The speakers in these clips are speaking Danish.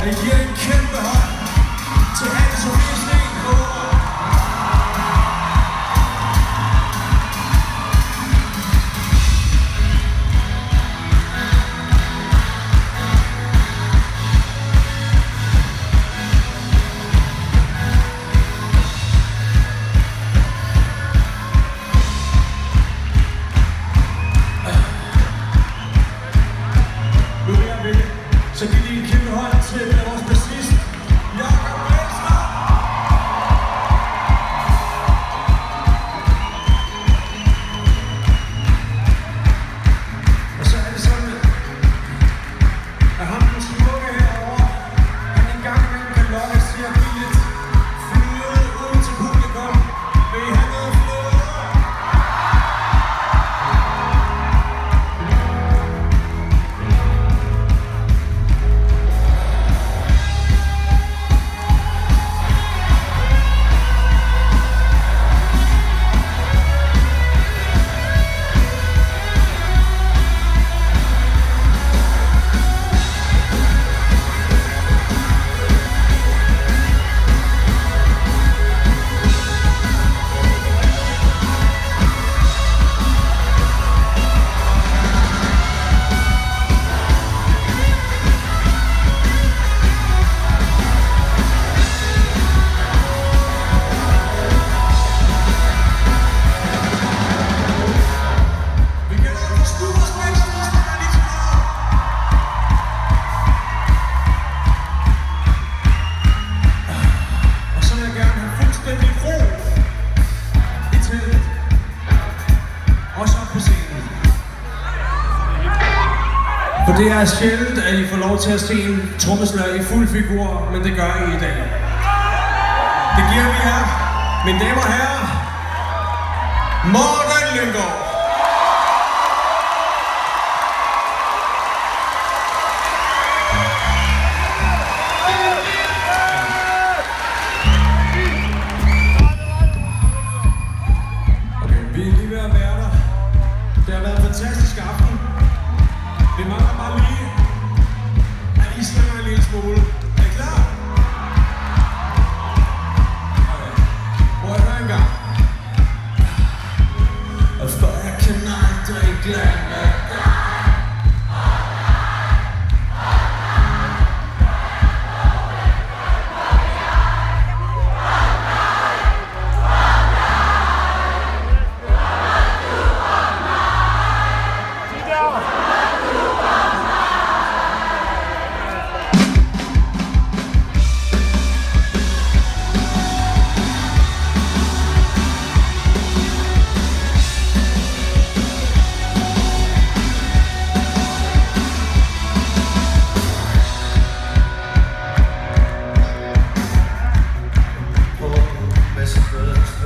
Thank you. Det er sjældent, at I får lov til at se en trommeslager i fuld figur, men det gør I i dag. Det giver vi jer, mine damer og herrer, Morten Lyngård. Okay, vi er lige ved at være der. Det har været en fantastisk aften. Pakistani is more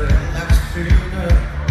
that was pretty good.